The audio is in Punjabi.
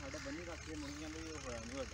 ਸਾਡੇ ਬੰਨੀ ਰੱਖ ਕੇ ਮੁਰਗੀਆਂ ਦੇ ਹੋਇਆ ਨਹੀਂ ਹੋਇਆ